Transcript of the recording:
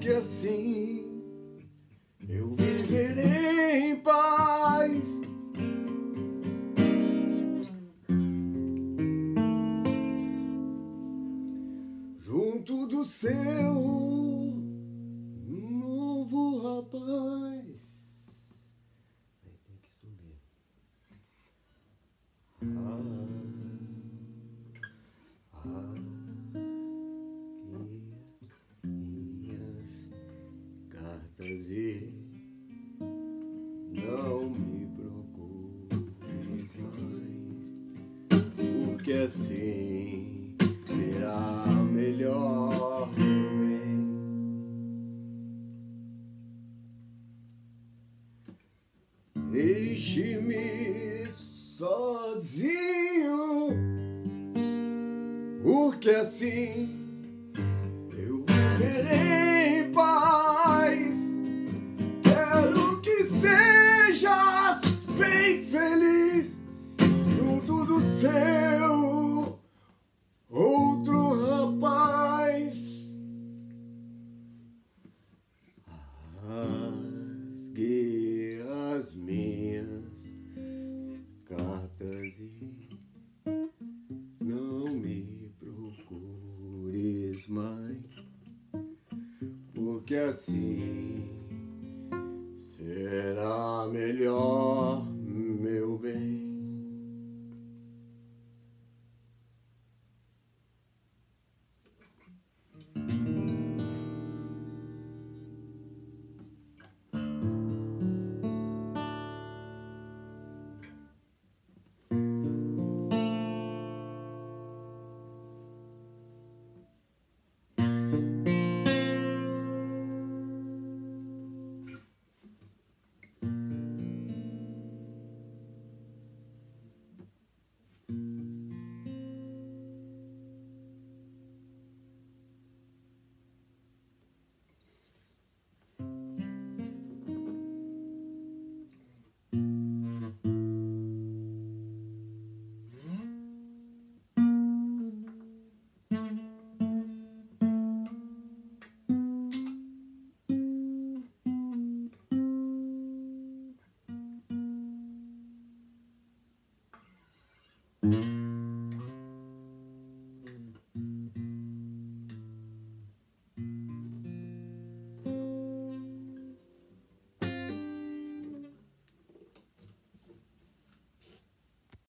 porque assim eu viverei em paz. Junto do seu cartas e não me procures mais, porque assim será melhor. Deixe-me sozinho, porque assim porque assim será melhor, meu bem. Mm-hmm.